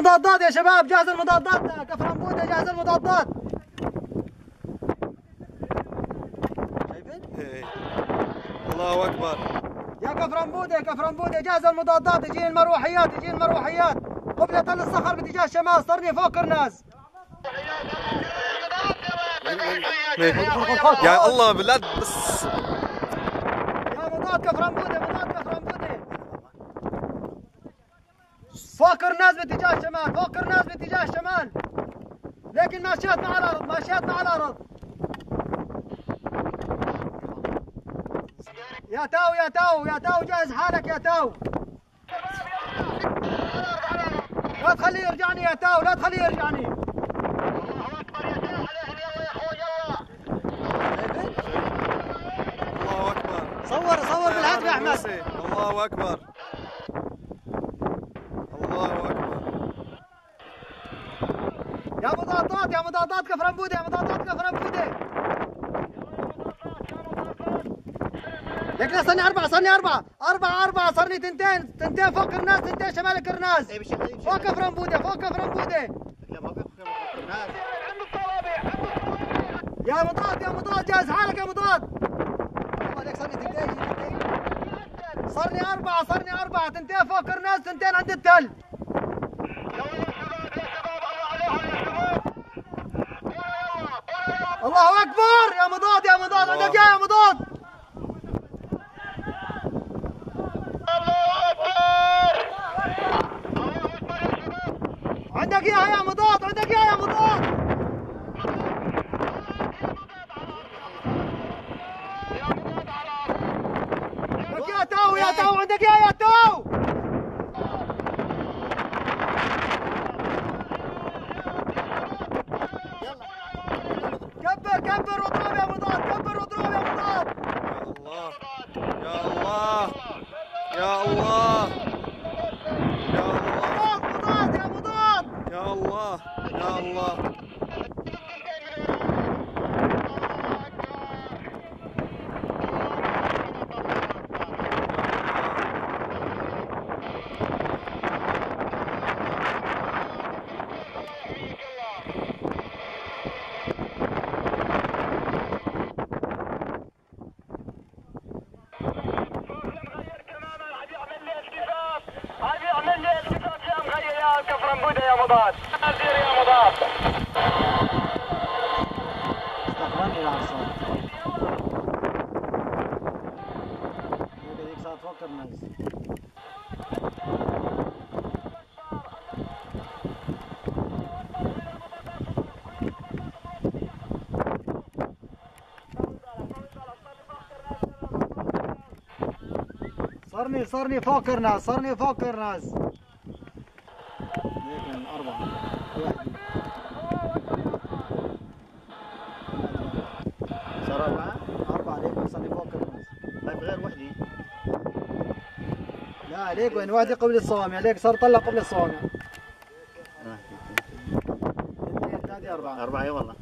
المضادات يا شباب جهز المضادات كفرنبوده جهز المضادات شايفين؟ الله أكبر يا كفرنبوده يا كفرنبوده جهز المضادات يجي المروحيات يجي المروحيات قبل تل الصخر باتجاه الشمال صرني فوق الناس. يا الله بالله بس يا مضاد كفرنبوده فوق الناس باتجاه الشمال فوق الناس باتجاه الشمال. لكن ماشيات مع الأرض ماشيات مع الأرض. يا تاو يا تاو يا تاو جهز حالك يا تاو. لا تخليه يرجعني يا تاو لا تخليه يرجعني. الله أكبر. صور صور بالهاتف يا أحمد. الله أكبر الله اكبر يا مضادات يا مضادات كفرنبوده يا مضادات كفرنبوده لكن صرني أربعة صرني أربعة. أربعة أربعة صرني تنتين. تنتين فوق الناس تنتين شمال الكرناس. فوق كفرنبوده فوق كفرنبوده يا مضاد يا مضاد جهز حالك يا مضاد عليك صرني تنتين تنتين. صرني أربعة صرني أربعة. تنتين فوق الناس تنتين عند التل. الله أكبر يا مضاد يا مضاد عندك يا يا مضاد عندك اياها يا مضاد عندك اياها يا مضاد يا تو يا تو عندك يا يا تو كبر كبر واضرب يا مضاد كبر واضرب يا مضاد يا الله يا الله يا الله يا الله مضاد مضاد يا مضاد يا الله يا الله يا مضاد مضاد استقبلني العصام هذيك صارت فوق الناس صرني صرني فوق الناس صرني فوق الناس لكن أربعة واحد صار أربعة أربعة ليك صرني فوق الناس طيب غير عليك وين قبل الصوامع عليك صار طلع قبل الصوامع اثنين ثلاثة أربعة أربعة اي والله